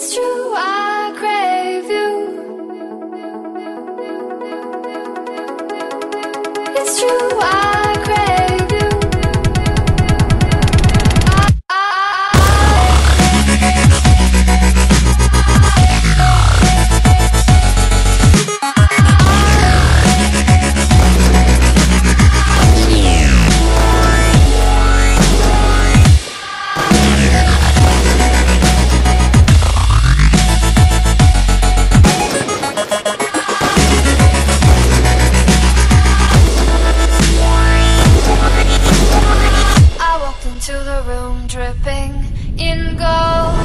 It's true, I crave you. It's true, I. dripping in gold.